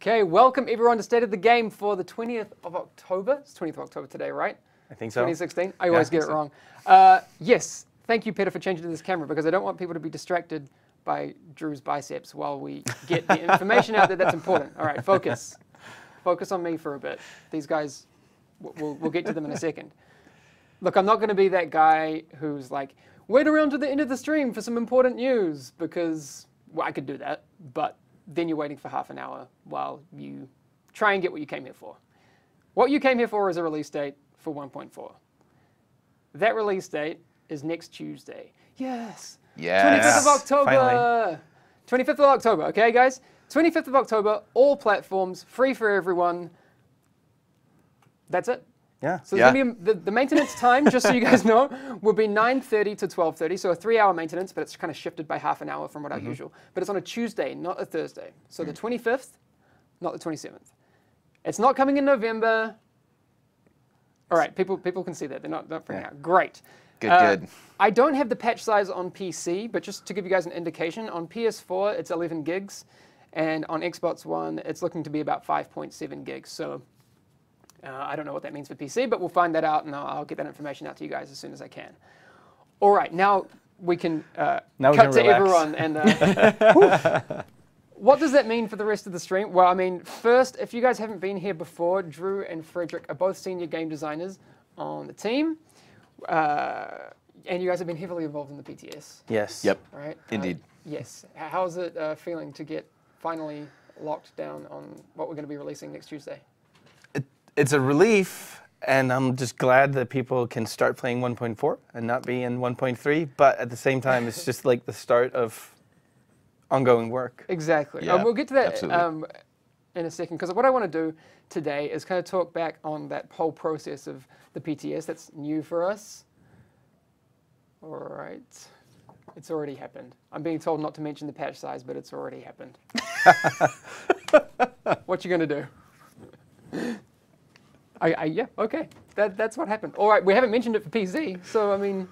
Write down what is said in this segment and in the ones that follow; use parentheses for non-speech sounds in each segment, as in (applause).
Okay, welcome everyone to State of the Game for the 20th of October. It's 20th of October today, right? I think so. 2016. I always get it wrong. Uh, yes, thank you, Peter, for changing to this camera because I don't want people to be distracted by Drew's biceps while we get the information out there that's important. All right, focus. Focus on me for a bit. These guys, we'll- we'll, we'll get to them in a second. Look, I'm not going to be that guy who's like, wait around to the end of the stream for some important news because well, I could do that, but then you're waiting for half an hour while you try and get what you came here for. What you came here for is a release date for 1.4. That release date is next Tuesday. Yes. 25th of October. 25th of October, okay, guys? 25th of October, all platforms, free for everyone. That's it. Yeah. So Yeah. be the, the maintenance time, just so you guys (laughs) know, will be 9:30 to 12:30. So a three-hour maintenance, but it's kind of shifted by half an hour from what our usual. But it's on a Tuesday, not a Thursday. So the 25th, not the 27th. It's not coming in November. All right, people people can see that they're not not freaking Yeah. out. Great. Good, Uh, good. I don't have the patch size on PC, but just to give you guys an indication, on PS4 it's 11 gigs, and on Xbox One it's looking to be about 5.7 gigs. So uh, I don't know what that means for PC, but we'll find that out, and I'll, I'll get that information out to you guys as soon as I can. All right, now we can uh, Now we cut can to relax. everyone. And uh, (laughs) what does that mean for the rest of the stream? Well, I mean, first, if you guys haven't been here before, Drew and Frederick are both senior game designers on the team, uh, and you guys have been heavily involved in the PTS, Yes. Yep. right? Uh, Indeed. yes. How's it uh, feeling to get finally locked down on what we're going to be releasing next Tuesday? It, it's a relief, and I'm just glad that people can start playing 1.4 and not be in 1.3. But at the same time, it's just like the start of ongoing work. Exactly. Yeah, um, we'll get to that um, in a second because what I want to do today is kind of talk back on that whole process of the PTS that's new for us. All right. It's already happened. I'm being told not to mention the patch size, but it's already happened. (laughs) what you gonna do? I, I, yeah, okay. That, that's what happened. All right, we haven't mentioned it for PC, so I mean,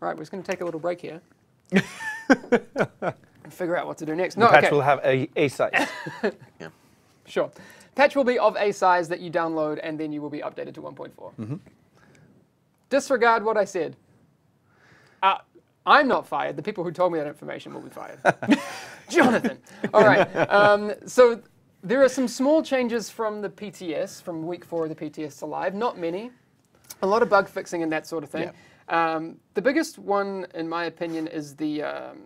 all right, we're just gonna take a little break here (laughs) and figure out what to do next. No, the patch okay. will have a, a size. (laughs) Yeah. Sure. Patch will be of a size that you download and then you will be updated to 1.4. Mm-hmm. Disregard what I said. Uh, I'm not fired. The people who told me that information will be fired. (laughs) Jonathan. All right. Um, so there are some small changes from the PTS, from week four of the PTS to live. Not many. A lot of bug fixing and that sort of thing. Um, the biggest one, in my opinion, is the um,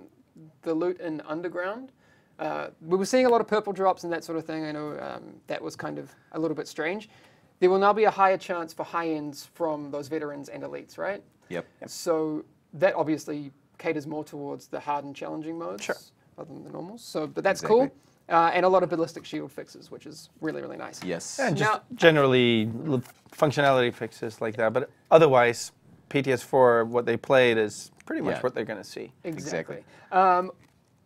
the loot in underground. Uh, we were seeing a lot of purple drops and that sort of thing. I know um, that was kind of a little bit strange. There will now be a higher chance for high ends from those veterans and elites, right? Yep. So that obviously caters more towards the hard and challenging modes Sure. rather than the normals. So, but that's Exactly. cool. Uh, and a lot of ballistic shield fixes, which is really, really nice. Yes. And just Now- generally functionality fixes like that. But otherwise, PTS4, what they played is pretty much Yeah. what they're going to see. Exactly. Exactly. Um,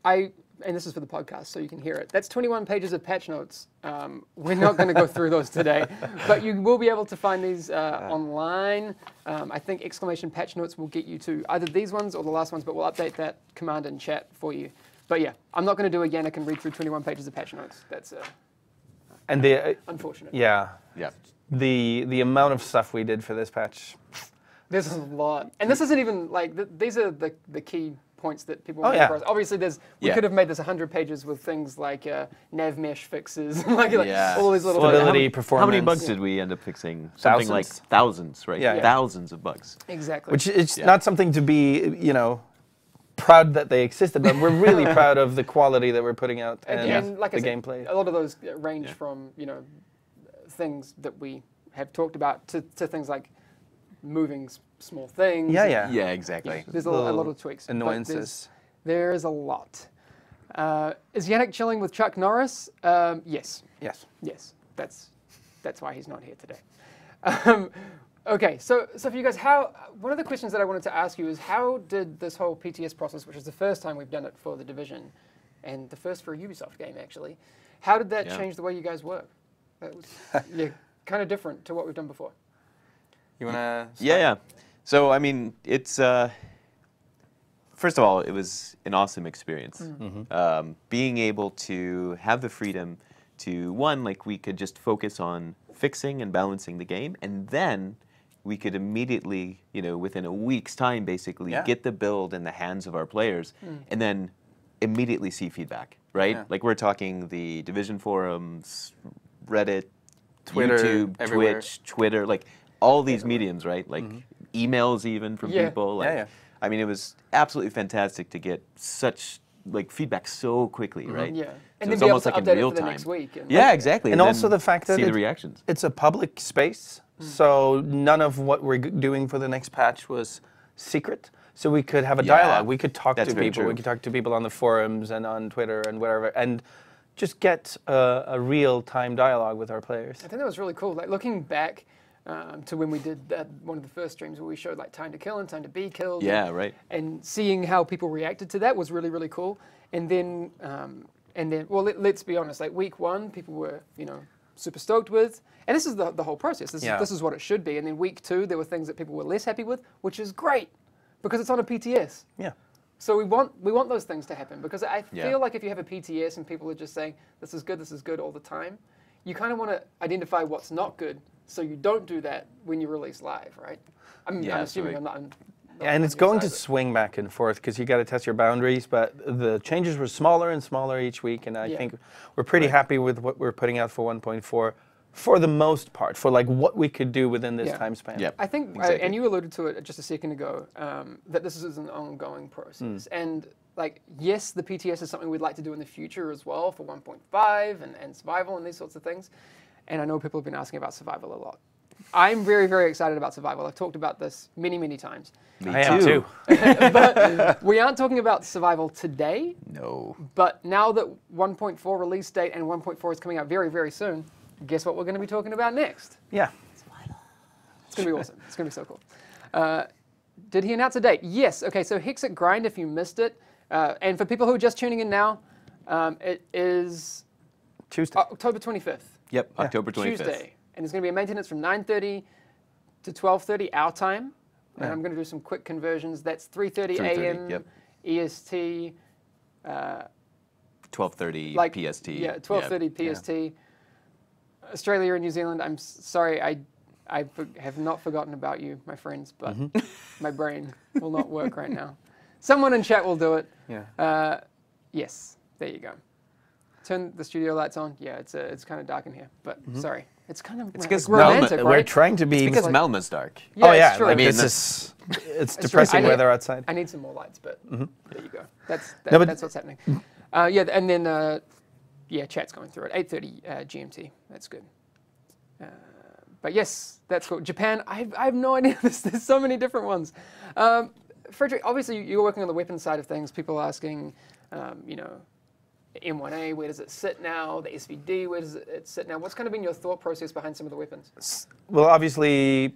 I and this is for the podcast, so you can hear it. That's 21 pages of patch notes. Um, we're not going to go through those today, (laughs) but you will be able to find these uh, online. Um, I think exclamation patch notes will get you to either these ones or the last ones, but we'll update that command in chat for you. But yeah, I'm not going to do a Yannick and read through 21 pages of patch notes. That's uh, And the, uh, unfortunate. yeah, Yep. the, the amount of stuff we did for this patch. There's a lot, and this isn't even like th- these are the the key points that people. Oh, want yeah. for us. Obviously, there's we Yeah. could have made this 100 pages with things like uh, nav mesh fixes, like, like Yeah. all these little Stability, things. performance. How many bugs did we end up fixing? Something like Thousands. thousands, right? Yeah, yeah. Thousands of bugs. Exactly. Which is Yeah. not something to be, you know, proud that they existed, but we're really (laughs) proud of the quality that we're putting out and, and, like I the said, gameplay. a lot of those range Yeah. from you know things that we have talked about to, to things like moving s- small things. Yeah, yeah. Yeah, exactly. There's a, a lot of tweaks. but Annoyances. there's- There is a lot. Uh, is Yannick chilling with Chuck Norris? Um, yes. Yes. Yes, that's that's why he's not here today. (laughs) Um, okay, so so for you guys, how one of the questions that I wanted to ask you is how did this whole PTS process, which is the first time we've done it for the division, and the first for a Ubisoft game actually, how did that Yeah. change the way you guys work? That was yeah, (laughs) kind of different to what we've done before. You want to? Yeah, yeah. So I mean, it's uh, first of all, it was an awesome experience. Mm. Um, being able to have the freedom to one, like we could just focus on fixing and balancing the game, and then we could immediately, you know, within a week's time, basically Yeah. get the build in the hands of our players, hmm. and then immediately see feedback. Right? Yeah. Like we're talking the division forums, Reddit, Twitter, YouTube, everywhere. Twitch, Twitter, like all these mediums, right? Like mm-hmm. emails even from Yeah. people. Like, Yeah, yeah. I mean, it was absolutely fantastic to get such like feedback so quickly, mm-hmm. right? Yeah. So And then it's almost like in it real the time. next week. And Yeah, exactly. And then also the fact that see the reactions. It's a public space, so none of what we're doing for the next patch was secret. So we could have a Yeah, dialogue. We could talk to very people. We could talk to people on the forums and on Twitter and whatever, and just get a, a real-time dialogue with our players. I think that was really cool. Like looking back um, to when we did that, one of the first streams where we showed like time to kill and time to be killed. Yeah, and, right. And seeing how people reacted to that was really really cool. And then um, and then well let, let's be honest, like week one people were you know super stoked with. And this is the, the whole process. This, Yeah. is, this is what it should be. And then week two, there were things that people were less happy with, which is great because it's on a PTS. Yeah. So we want we want those things to happen because I Yeah. feel like if you have a PTS and people are just saying this is good, this is good all the time, you kind of want to identify what's not good, so you don't do that when you release live, right? I'm, Yeah, I'm assuming right. I'm not. I'm not and it's your going to swing back and forth because you got to test your boundaries. But the changes were smaller and smaller each week, and I Yeah. think we're pretty happy with what we're putting out for 1.4, for the most part, for like what we could do within this Yeah. time span. Yep. I think, uh, Exactly. and you alluded to it just a second ago, um, that this is an ongoing process. Hmm. And like, yes, the PTS is something we'd like to do in the future as well for 1.5 and, and survival and these sorts of things. And I know people have been asking about survival a lot. I'm very, very excited about survival. I've talked about this many, many times. Me I am too. (laughs) But we aren't talking about survival today, No. but now that 1.4 release date and 1.4 is coming out very, very soon, guess what we're going to be talking about next? Yeah. It's gonna be awesome. It's gonna be so cool. Uh, did he announce a date? Yes. Okay. So Hexit Grind, if you missed it, uh, and for people who are just tuning in now, um, it is Tuesday. October 25th, Yep. October 25th. Tuesday, and it's gonna be a maintenance from 9:30 to 12:30 our time. And Yeah. I'm gonna do some quick conversions. That's 3:30 3:30, a.m. yep. EST. Uh, 12:30 like PST. Yeah, 12:30 PST. Australia and New Zealand. I'm sorry, I, I have not forgotten about you, my friends, but Mm-hmm. (laughs) my brain will not work right now. Someone in chat will do it. Yeah. Uh, yes, there you go. Turn the studio lights on. Yeah, it's uh, it's kind of dark in here, but sorry, it's kind of It's like 'cause romantic, No, right? We're trying to be. Because like- Malmö's dark. yeah, oh it's yeah, true. like I mean, this is. It's true. I depressing need- weather outside. I need some more lights, but there you go. That's that, No, but- that's what's happening. Uh, yeah, and then uh, yeah, chat's going through it. 8:30 uh, GMT. That's good. Uh, but yes, that's cool. Japan. I have, I have no (laughs) idea. There's, there's so many different ones. Um, Frederick, obviously you're working on the weapon side of things. People are asking, um, you know, M1A, where does it sit now? The SVD, where does it sit now? What's kind of been your thought process behind some of the weapons? Well, obviously,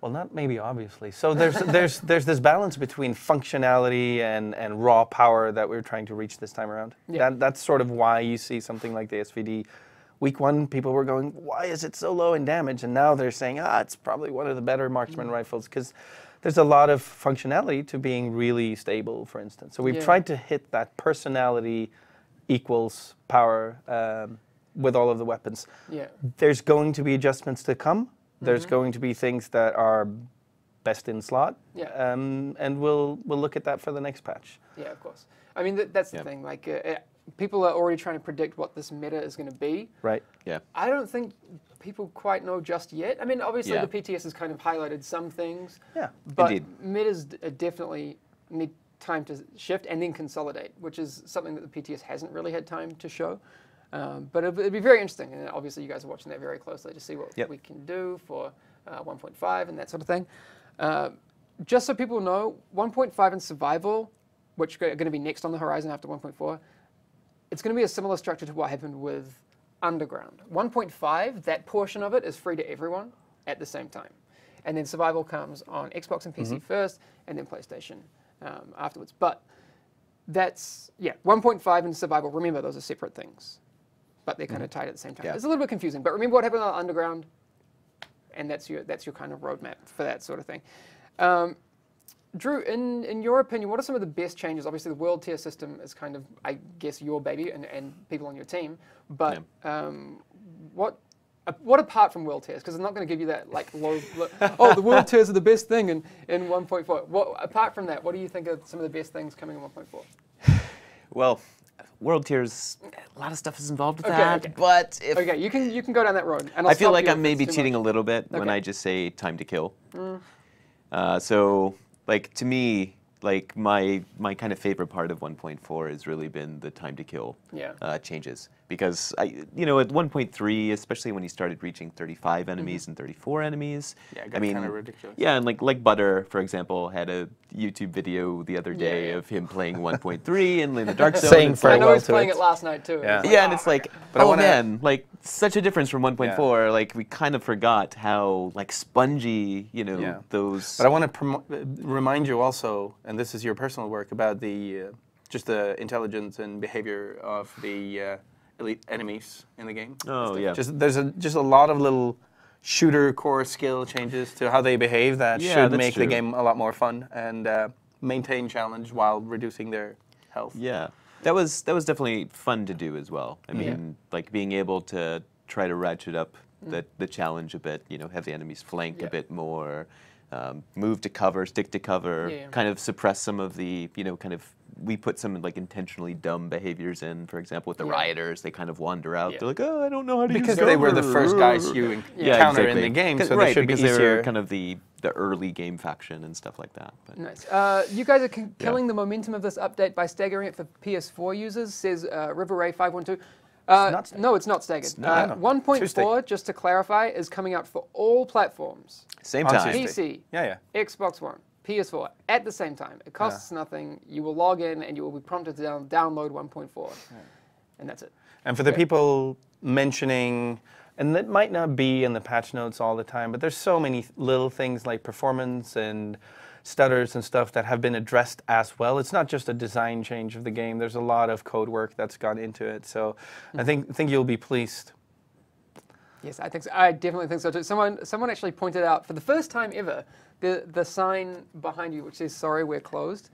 well, not maybe obviously. So there's (laughs) there's there's this balance between functionality and and raw power that we're trying to reach this time around. Yeah. That that's sort of why you see something like the SVD. Week one, people were going, "Why is it so low in damage?" And now they're saying, "Ah, it's probably one of the better marksman Mm. rifles because." There's a lot of functionality to being really stable, for instance. So we've Yeah. tried to hit that personality equals power um, with all of the weapons Yeah. there's going to be adjustments to come. There's Mm-hmm. going to be things that are best in slot. Yeah. Um, and we'll we'll look at that for the next patch. Yeah, of course. I mean, th- that's the Yep. thing. Like, uh, people are already trying to predict what this meta is going to be. Right. Yeah. I don't think people quite know just yet. I mean, obviously Yeah. the PTS has kind of highlighted some things, Yeah. but Indeed. metas d- uh, definitely need time to shift and then consolidate, which is something that the PTS hasn't really had time to show. Um, but it'd, it'd be very interesting, and obviously you guys are watching that very closely to see what Yep. we can do for uh, 1.5 and that sort of thing. Uh, just so people know, 1.5 and survival, which are going to be next on the horizon after 1.4, it's going to be a similar structure to what happened with Underground. 1.5, that portion of it is free to everyone at the same time. And then survival comes on Xbox and PC first, and then PlayStation um, afterwards. But that's, yeah, 1.5 and survival, remember, those are separate things. But they're kind of tied at the same time. Yeah. It's a little bit confusing, but remember what happened on Underground, and that's your, that's your kind of roadmap for that sort of thing. Um, Drew, in, in your opinion, what are some of the best changes? Obviously, the world tier system is kind of, I guess, your baby and, and people on your team. But um, what uh, what apart from world tiers? Because I'm not going to give you that like low, low. Oh, the world tiers are the best thing in, in 1.4. What apart from that, what do you think are some of the best things coming in 1.4? (sighs) Well, world tiers, a lot of stuff is involved with Okay, that. okay. But if Okay, you can you can go down that road. And I'll I feel like I'm maybe cheating much. a little bit when I just say time to kill. Uh, so, like to me, like my my kind of favorite part of 1.4 has really been the time to kill Yeah. uh, changes because I, you know, at 1.3, especially when you started reaching 35 Mm-hmm. enemies and 34 enemies. Yeah, it I got mean, kinda ridiculous. Yeah, and like like Butter, for example, had a YouTube video the other day yeah. of him playing 1.3 and in the Dark (laughs) Zone. Saying and very I stuff. know well he's to playing it. it last night too. Yeah. It's like, Yeah, and "Ah, it's like, But I oh wanna- man, like such a difference from 1.4. Like we kind of forgot how like spongy, you know, Yeah. those. But I want to promo- uh, remind you also, and this is your personal work, about the uh, just the intelligence and behavior of the uh, elite enemies in the game. Oh, yeah. Just there's a just a lot of little shooter core skill changes to how they behave that Yeah, should that's make the game a lot more fun and uh, maintain challenge while reducing their health. yeah, that was that was definitely fun to do as well. I Yeah. mean, like being able to try to ratchet up the the challenge a bit. You know, have the enemies flank Yeah. a bit more. Um, move to cover, stick to cover, Yeah. kind of suppress some of the, you know, kind of we put some like intentionally dumb behaviors in. For example, with the Yeah. rioters, they kind of wander out. Yeah. They're like, oh, I don't know how to use Because they were the first guys cover." you Yeah, exactly. in the game, 'Cause- so right, they should be because they easier. were kind of the the early game faction and stuff like that. But Nice. Uh, you guys are c- killing the momentum of this update by staggering it for PS4 users, says uh, River Ray 512. Uh, not staggered. no, it's not staggered. not. Uh, No. 1.4, just to clarify, is coming out for all platforms same time. PC, Yeah, yeah. Xbox One, PS4 at the same time. It costs nothing. You will log in and you will be prompted to down, download 1.4. And that's it. And for the Okay. people mentioning, and that might not be in the patch notes all the time, but there's so many little things like performance and stutters and stuff that have been addressed as well. It's not just a design change of the game. There's a lot of code work that's gone into it. So I mm-hmm. think think you'll be pleased. Yes, I think so. I definitely think so too. Someone, someone actually pointed out for the first time ever the the sign behind you which says "Sorry, we're closed."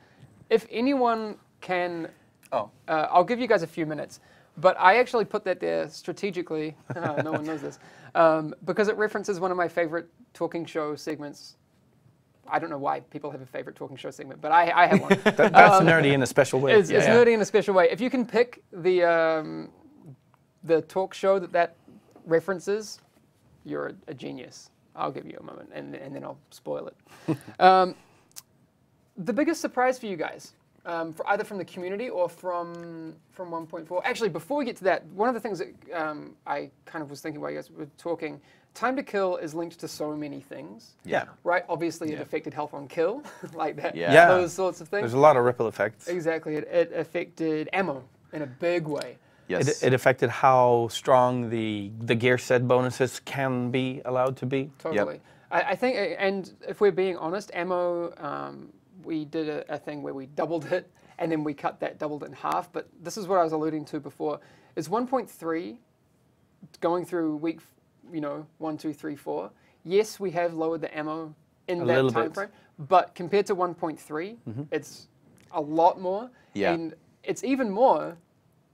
If anyone can, Oh, uh, I'll give you guys a few minutes. But I actually put that there strategically. (laughs) no one knows this um, because it references one of my favorite talking show segments. I don't know why people have a favorite talking show segment, but I, I have one. (laughs) that, that's nerdy in a special way. It's, Yeah, it's yeah. nerdy in a special way. If you can pick the um, the talk show that that references, you're a, a genius. I'll give you a moment, and, and then I'll spoil it. (laughs) um, the biggest surprise for you guys, um, for either from the community or from from 1.4. Actually, before we get to that, one of the things that um, I kind of was thinking while you guys were talking, time to kill is linked to so many things. Yeah. Right. Obviously, it affected health on kill, (laughs) like that. Yeah. Yeah. Those sorts of things. There's a lot of ripple effects. Exactly. It, it affected ammo in a big way. Yes. It, it affected how strong the the gear set bonuses can be allowed to be. Totally. I, I think, and if we're being honest, ammo, um, we did a, a thing where we doubled it and then we cut that doubled in half. But this is what I was alluding to before. It's 1.3 going through week, you know, one, two, three, four? Yes, we have lowered the ammo in A that time bit. frame, but compared to 1.3, it's a lot more. Yeah. And it's even more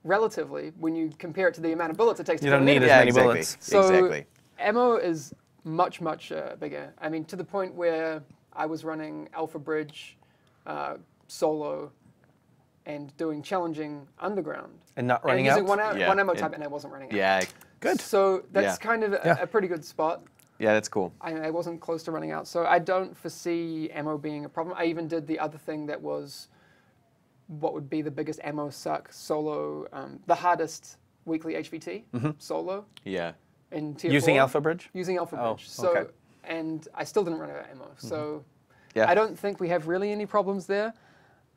relatively when you compare it to the amount of bullets it takes You to don't kill an need as yeah, many exactly. bullets. So exactly. ammo is much much uh, bigger. I mean, to the point where I was running Alpha Bridge uh, solo and doing challenging underground And not and running using out. one, a- Yeah, one ammo and- type, and I wasn't running out. Yeah. Good. So that's Yeah. kind of a, Yeah. a pretty good spot. Yeah, that's cool. I, I wasn't close to running out, so I don't foresee ammo being a problem. I even did the other thing that was what would be the biggest ammo suck solo, um, the hardest weekly HVT solo Yeah. in tier Mm-hmm. Using four. Alpha Bridge. using Alpha Oh, Bridge. so, okay. and I still didn't run out of ammo. So, Yeah. I don't think we have really any problems there.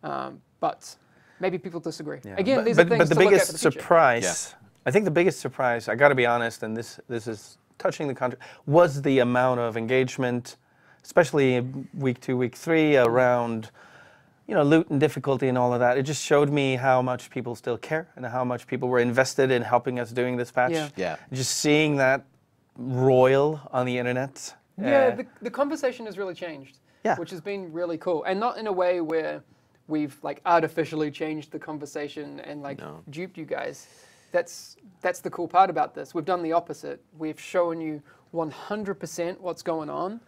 Um, but maybe people disagree. Yeah. Again, but, these but, are things but the to look at biggest the surprise, I think the biggest surprise, I got to be honest, and this this is touching the contract, was the amount of engagement, especially week two, week three, around you know loot and difficulty and all of that. It just showed me how much people still care and how much people were invested in helping us doing this patch. Yeah. Yeah. Just seeing that royal on the internet. Yeah, uh, the, the conversation has really changed. Yeah. which has been really cool, and not in a way where we've like artificially changed the conversation and like No. duped you guys. That's that's the cool part about this. We've done the opposite. We've shown you 100% what's going on,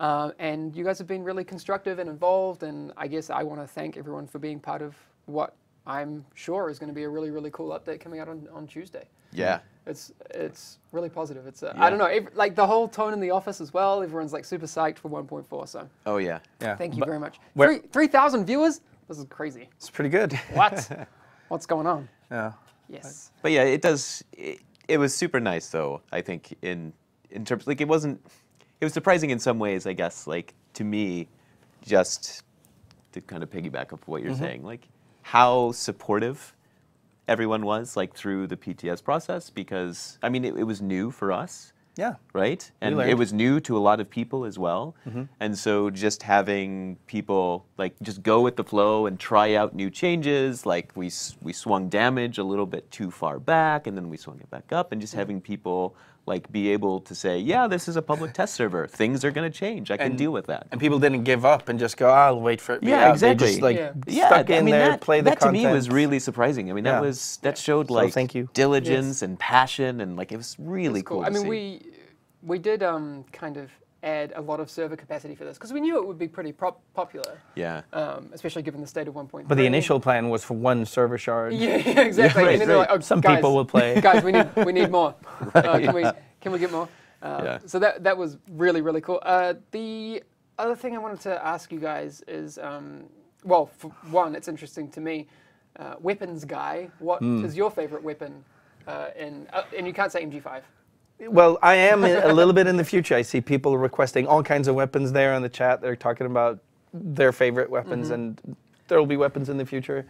uh, and you guys have been really constructive and involved. And I guess I want to thank everyone for being part of what I'm sure is going to be a really really cool update coming out on, on Tuesday. Yeah. It's it's really positive. It's uh, Yeah. I don't know, ev- like the whole tone in the office as well. Everyone's like super psyched for 1.4. So Oh yeah. Yeah. thank you But very much. where- Three three thousand viewers. This is crazy. It's pretty good. What? (laughs) What's going on? yeah. Yes. But yeah, it does. It, it was super nice, though. I think in in terms like it wasn't. It was surprising in some ways, I guess. Like to me, just to kind of piggyback off what you're mm-hmm. saying, like how supportive everyone was, like through the PTS process, because I mean, it, it was new for us Yeah. right? And it was new to a lot of people as well. Mm-hmm. And so just having people like just go with the flow and try out new changes, like we we swung damage a little bit too far back and then we swung it back up and just mm-hmm. having people like be able to say, yeah, this is a public test server. Things are going to change. I can And- deal with that. And people didn't give up and just go, I'll wait for it. Yeah, out." They exactly. just like Yeah. Yeah, stuck I in mean, there, that, play the that to me was really surprising. I mean, that Yeah. was that showed So like thank you. diligence and passion and like it was really It's cool. I to mean, see. we we did um, kind of add a lot of server capacity for this because we knew it would be pretty prop- popular, yeah. um, especially given the state of 1.3. But the initial plan was for one server shard. Yeah, yeah, (laughs) exactly. right, and then they're right. like, oh, Some guys, people will play. Guys, we need we need more. (laughs) uh, can we can we get more? Uh, Yeah. So that that was really really cool. Uh, the other thing I wanted to ask you guys is, um, well, for one, it's interesting to me. Uh, weapons guy, what is Hmm. your favorite weapon? Uh, in uh, and you can't say MG5. Well, I am a little bit in the future. I see people requesting all kinds of weapons there in the chat. They're talking about their favorite weapons, Mm-hmm. and there will be weapons in the future.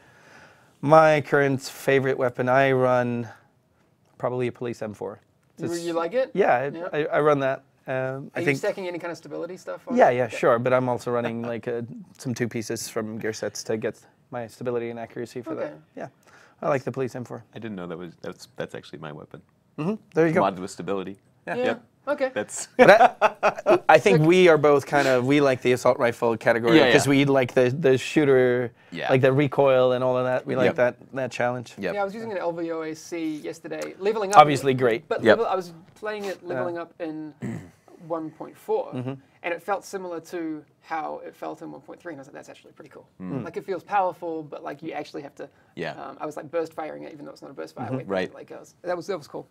My current favorite weapon, I run probably a police M4. You, It's- you like it? yeah, I, Yeah. I, I run that. Um, Are I you think. stacking any kind of stability stuff? on Yeah, it? yeah, Okay. sure. But I'm also (laughs) running like uh some two pieces from gear sets to get my stability and accuracy for Okay. that. Yeah, I like the police M4. I didn't know that was that's that's actually my weapon. There you go. Modded with stability. Yeah. Yeah. Yep. Okay. That's (laughs) But I, I think we are both kind of we like the assault rifle category because yeah. we like the the shooter, Yeah. like the recoil and all of that. We like Yep. that that challenge. Yep. Yeah, I was using an LVOAC yesterday, leveling up. Obviously great. But Yep. level, I was playing it leveling up in (clears throat) 1.4, Mm-hmm. and it felt similar to how it felt in 1.3, and I was like, that's actually pretty cool. Mm. Like it feels powerful, but like you actually have to. Yeah. Um, I was like burst firing it, even though it's not a burst fire weapon. Right. Like I was, that was that was cool.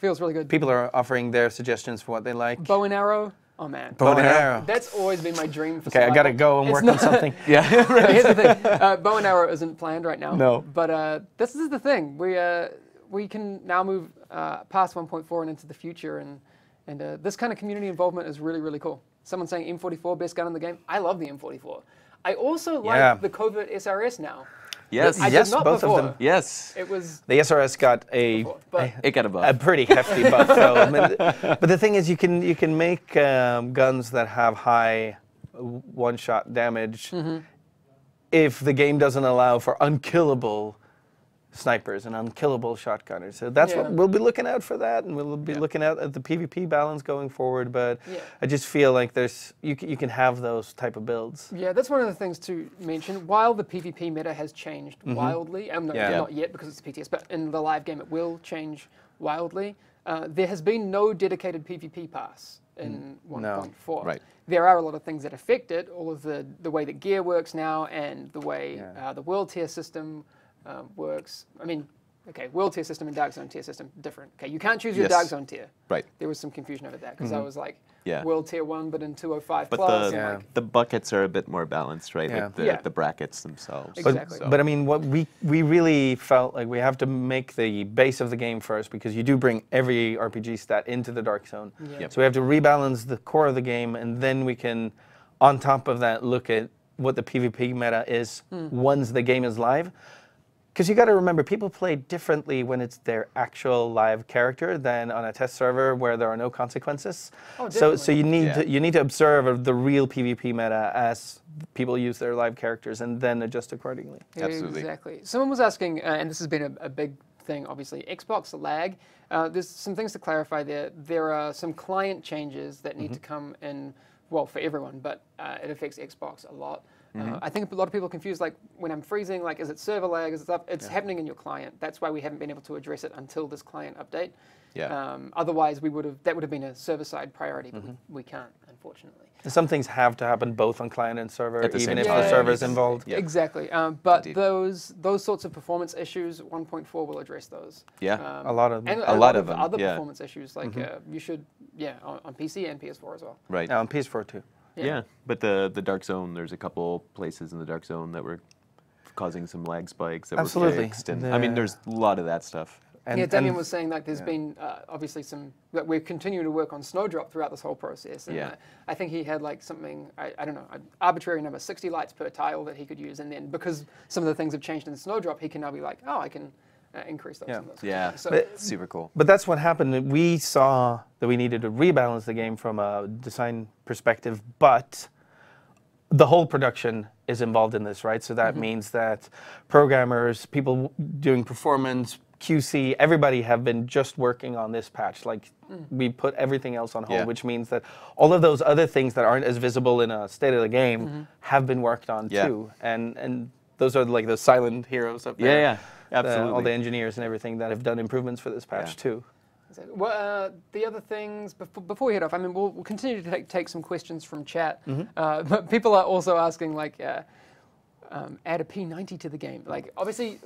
Feels really good. People are offering their suggestions for what they like. Bow and arrow. Oh man. Bow and arrow. That's always been my dream. For Okay, I gotta go and It's work on something. (laughs) Yeah. (laughs) Here's the thing: uh, bow and arrow isn't planned right now. No. But uh, this is the thing: we uh, we can now move uh, past 1.4 and into the future, and and uh, this kind of community involvement is really really cool. Someone saying M44 best gun in the game. I love the M44. I also like Yeah. the covert SRS now. Yes. I yes, both before. of them. Yes. It was The SRS got a but It got a buff. a pretty hefty buff though. (laughs) I mean, but the thing is, you can you can make um, guns that have high one shot damage Mm-hmm. if the game doesn't allow for unkillable snipers and unkillable shotgunners. So that's Yeah. what we'll be looking out for that, and we'll be looking out at the PvP balance going forward. But Yeah. I just feel like there's you can, you can have those type of builds. Yeah, that's one of the things to mention. While the PvP meta has changed wildly, and no, Yeah. not yet because it's PTS, but in the live game it will change wildly. Uh, there has been no dedicated PvP pass in 1.4. Right. There are a lot of things that affect it, all of the, the way that gear works now and the way Yeah. uh, the world tier system um, works. I mean, okay, world tier system and dark zone tier system, different. Okay, you can't choose your Yes. dark zone tier. Right. There was some confusion over that because I was like, Yeah. world tier 1, but in 205 But plus. the and Yeah. like, the buckets are a bit more balanced, right? Yeah. Like the, Yeah. the brackets themselves. Ex- But, Exactly. So- but I mean, what we we really felt like we have to make the base of the game first because you do bring every RPG stat into the dark zone. Yeah. Yep. So we have to rebalance the core of the game, and then we can, on top of that, look at what the PvP meta is Hmm. once the game is live. Because you got to remember, people play differently when it's their actual live character than on a test server where there are no consequences. Oh, so, so you need Yeah. to, you need to observe the real PvP meta as people use their live characters, and then adjust accordingly. Absolutely. Exactly. Someone was asking, uh, and this has been a, a big thing, obviously, Xbox lag. Uh, there's some things to clarify there. There are some client changes that need to come in well for everyone, but uh, it affects Xbox a lot. Mm-hmm. Uh, I think a lot of people confuse like when I'm freezing, like is it server lag? Is it stuff? It's happening in your client. That's why we haven't been able to address it until this client update. Yeah. Um, otherwise, we would have that would have been a server side priority, but Mm-hmm. we, we can't, unfortunately. Some things have to happen both on client and server, the even if time. the server is involved. Yeah. Exactly. Um, but Indeed. those those sorts of performance issues, 1.4 will address those. Yeah. Um, A lot of them. and A a, lot lot of of them, other yeah. Mm-hmm. performance issues. Like uh, you should, yeah, on, on PC and PS4 as well. Right. Now on PS4 too. Yeah. but the the dark zone, there's a couple places in the dark zone that were causing some lag spikes that Absolutely. were fixed, and I mean, there's a lot of that stuff. And, yeah, Damien was saying like there's been uh, obviously some that we're continuing to work on Snowdrop throughout this whole process. And, Yeah. uh, I think he had like something I, I don't know an arbitrary number, 60 lights per tile that he could use, and then because some of the things have changed in Snowdrop, he can now be like, oh, I can uh, increase those. Yeah. those. Yeah. So But- Super cool. But that's what happened. We saw that we needed to rebalance the game from a design perspective, but the whole production is involved in this, right? So that Mm-hmm. means that programmers, people doing performance, QC, everybody have been just working on this patch. Like Mm. we put everything else on hold, Yeah. which means that all of those other things that aren't as visible in a state of the game Mm-hmm. have been worked on Yeah. too. And and those are like the silent heroes up there. Yeah, there. Yeah, The- all the engineers and everything that have done improvements for this patch Yeah. too. Well, uh, the other things before, before we head off, I mean, we'll, we'll continue to take, take some questions from chat, Mm-hmm. uh, but people are also asking like, uh, um, add a P90 to the game. Like, obviously,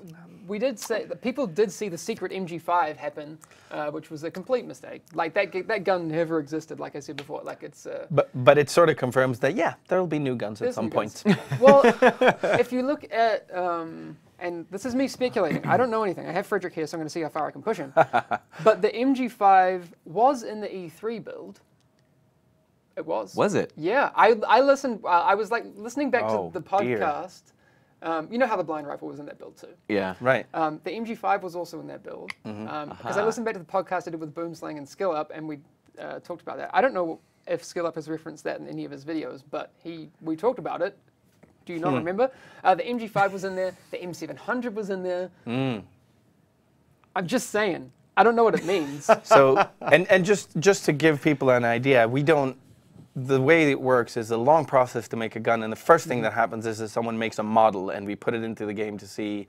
we did say that people did see the secret MG5 happen, uh, which was a complete mistake. Like that that gun never existed. Like I said before, like it's. Uh, But but it sort of confirms that yeah, there will be new guns at some new point. well, (laughs) if you look at, um, and this is me speculating, I don't know anything. I have Frederick here, so I'm going to see how far I can push him. (laughs) but the MG5 was in the E3 build. It was. Was it? Yeah, I I listened. Uh, I was like listening back Oh, to the dear. podcast. Um, you know how the blind rifle was in that build too. Yeah. Right. Um, the MG5 was also in that build because I listened back to the podcast I did with Boomslang and Skill Up, and we uh, talked about that. I don't know if Skill Up has referenced that in any of his videos, but he we talked about it. Do you not hmm. remember? Uh, the MG5 was in there. The M700 was in there. Hmm. I'm just saying. I don't know what it means. (laughs) So and and just just to give people an idea, we don't. The way it works is a long process to make a gun, and the first thing mm-hmm. that happens is that someone makes a model, and we put it into the game to see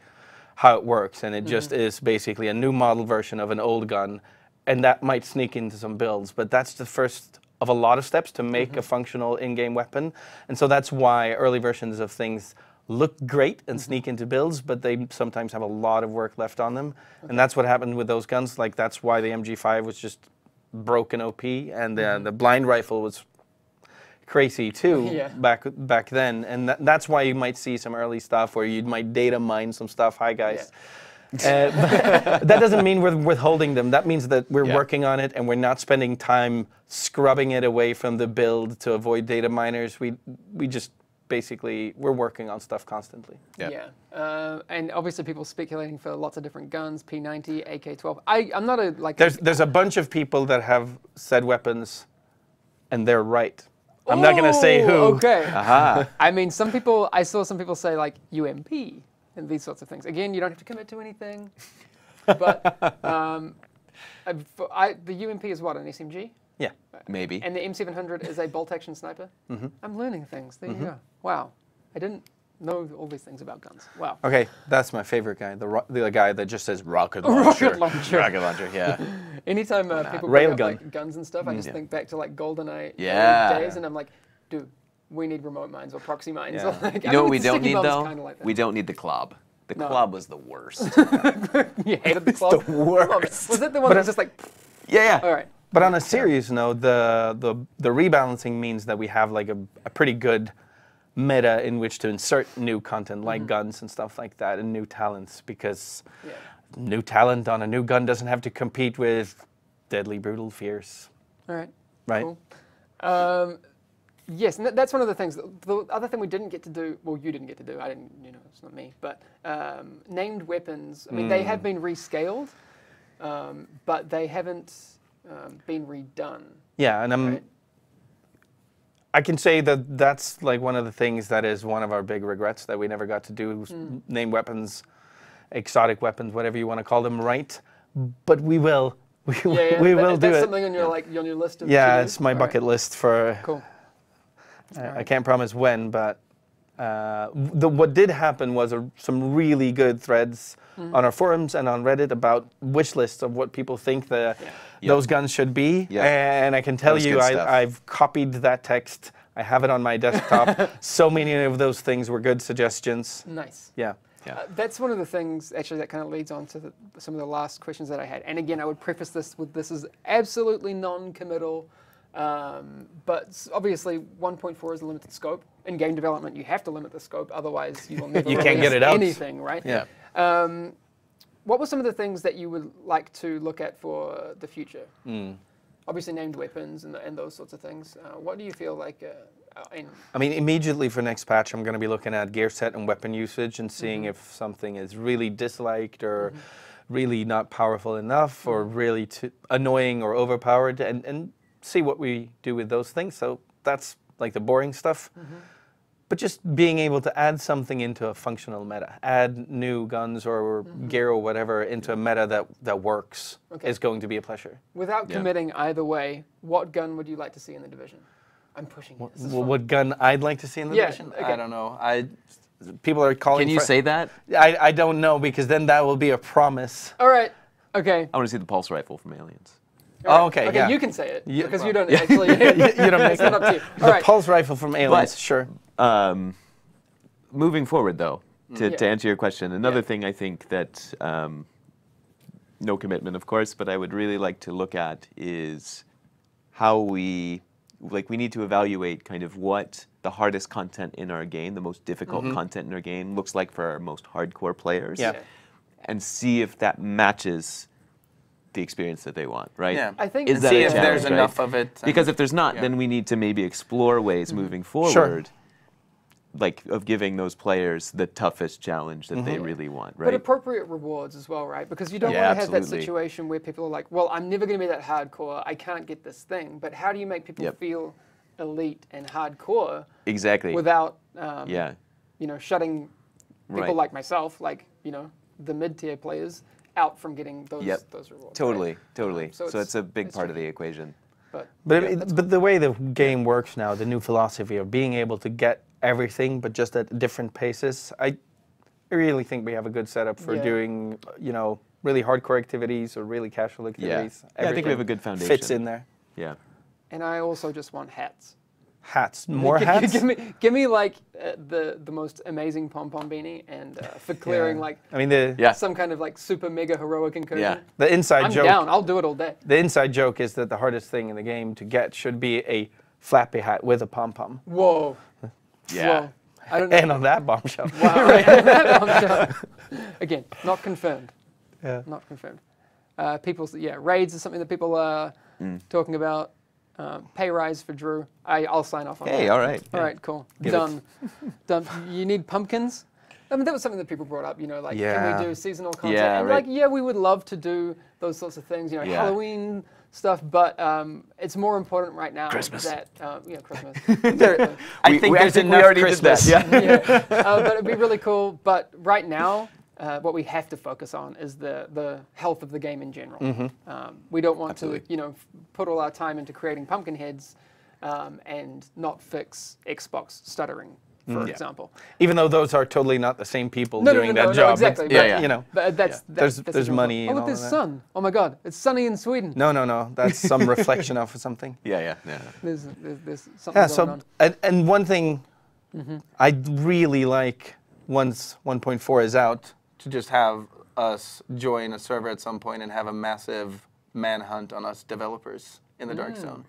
how it works, and it mm-hmm. just is basically a new model version of an old gun, and that might sneak into some builds, but that's the first of a lot of steps to make mm-hmm. a functional in-game weapon, and so that's why early versions of things look great and mm-hmm. sneak into builds, but they sometimes have a lot of work left on them, and that's what happened with those guns. Like that's why the MG5 was just broken OP, and the mm-hmm. the blind rifle was crazy too (laughs) Yeah. back back then, and that, that's why you might see some early stuff where you might data mine some stuff. Hi guys. Uh, (laughs) that doesn't mean we're withholding them. That means that we're Yeah. working on it and we're not spending time scrubbing it away from the build to avoid data miners. We we just basically we're working on stuff constantly. Yeah. Yeah, uh, and obviously people speculating for lots of different guns, P90, AK-12. I I'm not a like. There's there's a bunch of people that have said weapons, and they're right. I'm not gonna say who. Okay. Aha. I mean, some people, I saw some people say like UMP and these sorts of things. Again, you don't have to commit to anything. (laughs) But um, I, the UMP is what, an SMG? Yeah. Maybe. And the M700 is a bolt action sniper? Mm-hmm. I'm learning things. There you go. Wow. I didn't know all these things about guns. Wow. Okay, that's my favorite guy. The ro- the guy that just says rocket (laughs) launcher. Rocket launcher. Rocket launcher. Yeah. (laughs) Anytime uh, people bring up like guns and stuff, I just Yeah. think back to like GoldenEye Yeah. days, and I'm like, dude, we need remote mines or proxy mines. Yeah. (laughs) Like, You I know what we don't need though? like we don't need the club. The No. club was the worst. (laughs) you hated the club. It's the worst. Was it the one that was just like? yeah, yeah. All right. But on a serious note, the, the the rebalancing means that we have like a, a pretty good meta in which to insert new content like guns and stuff like that and new talents because Yeah. new talent on a new gun doesn't have to compete with deadly brutal fierce All right. right Cool. Um, yes, and that's one of the things. The other thing we didn't get to do, well, you didn't get to do. I didn't, you know, it's not me. But um, named weapons. I mean, they have been rescaled, um, but they haven't um, been redone. yeah and i'm Right. i can say that that's like one of the things that is one of our big regrets that we never got to do s- name weapons exotic weapons whatever you want to call them right but we will (laughs) we, Yeah, yeah. we that- will do that's it something on your like on your list of. yeah it's my All right. bucket list for Cool. I, I can't promise when, but uh, the, what did happen was a, some really good threads Mm-hmm. on our forums and on Reddit about wish lists of what people think the Yeah. those guns should be. Yeah. And I can tell you. I, I've copied that text. I have it on my desktop. (laughs) so many of those things were good suggestions. Nice. Yeah. Yeah. Uh, that's one of the things, actually, that kind of leads on to the, some of the last questions that I had. And again, I would preface this with this is absolutely non-committal, um, but obviously 1.4 is a limited scope. In game development, you have to limit the scope, otherwise you will (laughs) never You can't get it out. anything, right? Yeah. Um, what were some of the things that you would like to look at for the future? Hmm. Obviously, named weapons and, and those sorts of things. Uh, what do you feel like? Uh, uh, in, I mean, immediately for next patch, I'm going to be looking at gear set and weapon usage and seeing Mm-hmm. if something is really disliked or really not powerful enough or Mm-hmm. really too annoying or overpowered and, and see what we do with those things. So that's like the boring stuff. Mm-hmm. But just being able to add something into a functional meta, add new guns or gear or whatever into a meta that, that works Mm-hmm. Okay. is going to be a pleasure. without Yeah. committing either way, what gun would you like to see in the division? I'm pushing you. This is What gun I'd like to see in the Yeah, division? okay. I don't know. I people are calling. Can you for- say that? I, I don't know because then that will be a promise. All right. Okay. I want to see the pulse rifle from Aliens. All right. Oh, okay, Okay, yeah. you can say it Yeah, because well, you don't yeah. actually. (laughs) you (laughs) don't make it's not up to you. The All right. pulse rifle from Aliens, But- sure. Um, moving forward, though, to, Yeah. to answer your question, another Yeah. thing I think that um, no commitment, of course, but I would really like to look at is how we like we need to evaluate kind of what the hardest content in our game, the most difficult content in our game, looks like for our most hardcore players, Yeah. Yeah. and see if that matches the experience that they want. Right? Yeah. I think Is that see if there's right? enough of it. Uh, because if there's not, Yeah. then we need to maybe explore ways mm-hmm. moving forward, like of giving those players the toughest challenge that they mm-hmm. really want, right? But appropriate rewards as well, right? Because you don't Yeah, want to have that situation where people are like, "Well, I'm never going to be that hardcore. I can't get this thing." But how do you make people Yep. feel elite and hardcore exactly. without, um, yeah. you know, shutting people Right. like myself, like you know, the mid-tier players, out from getting those Yep. those rewards? Totally, right? totally. Um, so, so it's, a big it's part of the equation. But, But, yeah, it- but the way the game works now, the new philosophy of being able to get everything, but just at different paces, I really think we have a good setup for Yeah. doing, you know, really hardcore activities or really casual activities. Yeah, I think we have a good foundation. Fits in there. Yeah. and I also just want hats. Hats, more (laughs) give, hats. Give me, give me like uh, the the most amazing pom pom beanie, and uh, for (laughs) clearing Yeah. like I mean, the Yeah. some kind of like super mega heroic incursion. Yeah. the inside I'm joke. down. I'll do it all day. The inside joke is that the hardest thing in the game to get should be a flappy hat with a pom pom. Whoa. Yeah. Whoa. I don't (laughs) know. And on that bombshell. Wow. I'm done. Again, not confirmed. Yeah. Not confirmed. Uh, people, yeah, raids is something that people are Mm. talking about. Um, pay rise for Drew. I, I'll sign off on Hey, that. all right. All right, cool. Give. Done. (laughs) Done. You need pumpkins? I mean, that was something that people brought up, you know, like, can we do seasonal content? Yeah, and right. like, yeah, we would love to do those sorts of things, you know, Yeah. Halloween stuff, but um, it's more important right now Christmas. that, um, yeah, Christmas. (laughs) Exactly. I We- think we- I there's think we enough already did that, Christmas. yeah. yeah. Uh, but it'd be really cool. But right now, uh, what we have to focus on is the, the health of the game in general. Mm-hmm. Um, we don't want Absolutely. to, you know, f- put all our time into creating pumpkin heads um, and not fix Xbox stuttering, for Mm. Yeah. example. Even though those are totally not the same people No, no, doing no, that no, no, job. exactly, But, Yeah, yeah. you know. But that's, that, There's- that's there's money Oh, and look, there's sun. Oh my God, it's sunny in Sweden. No, no, no. That's some (laughs) reflection of something. Yeah, yeah, yeah. There's, there's, there's something Yeah. going So, on. and, and one thing Mm-hmm. I'd really like once 1.4 is out to just have us join a server at some point and have a massive manhunt on us developers in the Mm. dark zone.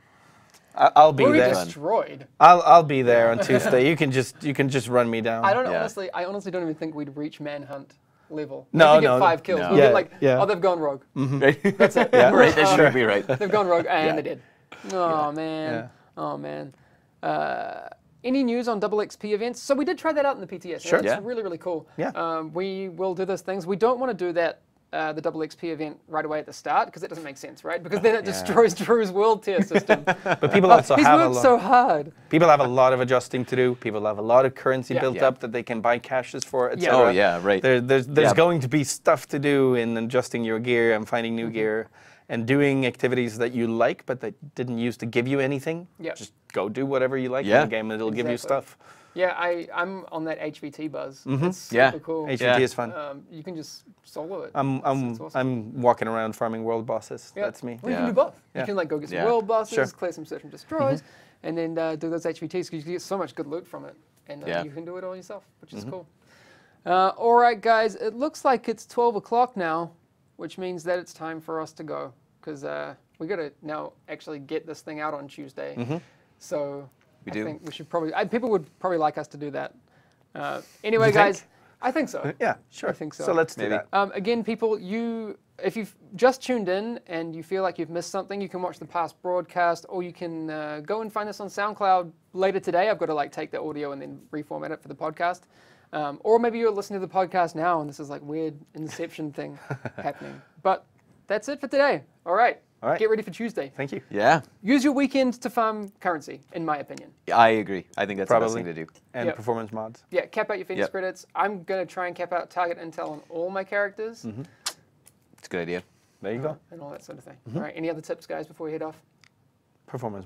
I, I'll be We'll be there. destroyed. I'll, I'll be there on (laughs) Tuesday. You can just you can just run me down. I don't Yeah. honestly. I honestly don't even think we'd reach manhunt level. No, we could get no, five kills. no. We'll Yeah, get like, yeah. oh, they've gone rogue. Right? That's it. (laughs) Yeah. right, that (laughs) should be right. They've gone rogue and Yeah. they did. Oh man. Yeah. Oh man. Uh, any news on double XP events? So we did try that out in the PTS. and Sure. It's Yeah. really really cool. Yeah. Um, we will do those things. We don't want to do that. Uh, the double XP event right away at the start because it doesn't make sense, right? Because then it Yeah. destroys Drew's world tier system. (laughs) But people also He's have a worked lot. so hard. People have a lot of adjusting to do. People have a lot of currency Yeah. built Yeah. up that they can buy caches for, etc. Yeah. Oh, yeah, right. There, there's there's Yeah. going to be stuff to do in adjusting your gear and finding new gear, and doing activities that you like but that didn't used to give you anything. Yeah. Just go do whatever you like Yeah. in the game and it'll give you stuff. Yeah, I, I'm on that HVT buzz. It's super Yeah. cool. HVT Yeah. is fun. Um, you can just solo it. I'm I'm awesome. I'm walking around farming world bosses. Yeah. That's me. Well, you can do both. Yeah. You can like go get some Yeah. world bosses, Sure. clear some search and destroys, and then uh, do those HVTs because you get so much good loot from it, and uh, Yeah. you can do it all yourself, which is cool. Uh, all right, guys, it looks like it's 12 o'clock now, which means that it's time for us to go because uh, we got to now actually get this thing out on Tuesday. So We I do. think we should probably. I, people would probably like us to do that. Uh, anyway, You think? guys, I think so. Yeah, sure. I think so. So let's do Maybe. that. Um, again, people, you if you've just tuned in and you feel like you've missed something, you can watch the past broadcast, or you can uh, go and find us on SoundCloud later today. I've got to like take the audio and then reformat it for the podcast. Um, or maybe you're listening to the podcast now and this is like weird Inception thing (laughs) happening. But that's it for today. All right. All right. Get ready for Tuesday. Thank you. Yeah, Use your weekend to farm currency, in my opinion. I agree. I think that's Probably. the best thing to do. And Yep. performance mods. Yeah, cap out your Phoenix Yep. credits. I'm going to try and cap out target intel on all my characters It's a good idea. There you go. and all that sort of thing. All right. Any other tips, guys, before we head off? Performance